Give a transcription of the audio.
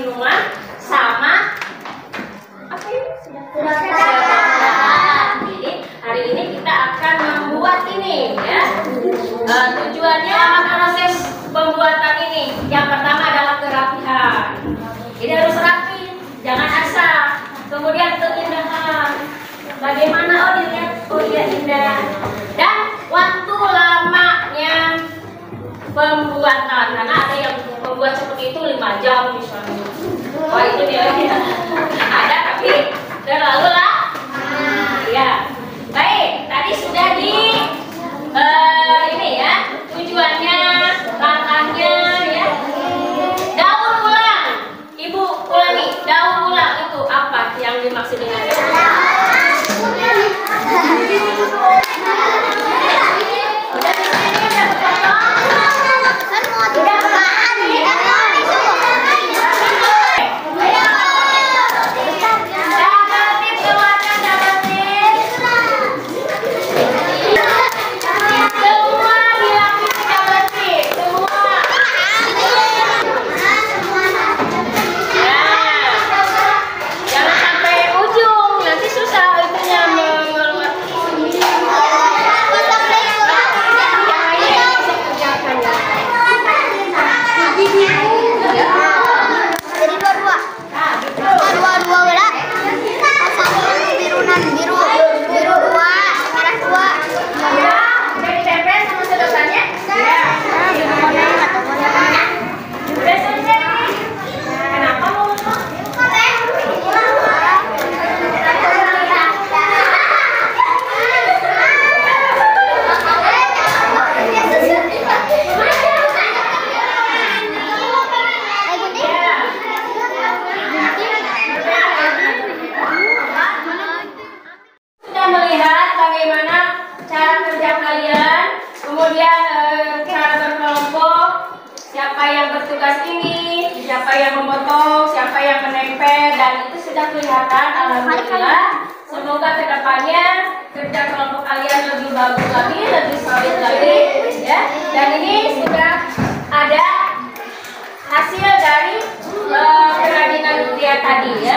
minuman sama apa ini? Jadi hari ini kita akan membuat ini ya. Eh, tujuannya apa proses pembuatan ini? Yang pertama adalah kerapihan. Jadi harus rapi, jangan asal. Kemudian keindahan. Bagaimana oh dilihat, oh iya indah. Dan waktu lamanya pembuatan karena ada yang membuat seperti itu lima jam misalnya. Wah itu dia ada tapi terlalu lah. Ya. Baik, tadi sudah di eh, ini ya tujuannya, langkahnya ya. Daur ulang, Ibu ulangi. Daur ulang itu apa yang dimaksud dengan daur ditempel sama bertugas ini, siapa yang memotong, siapa yang menempel, dan itu sudah kelihatan. Alhamdulillah. Semoga ke depannya kerja kelompok kalian lebih bagus lagi, lebih solid lagi, ya. Dan ini sudah ada hasil dari eh, kerajinan Lutia tadi, ya.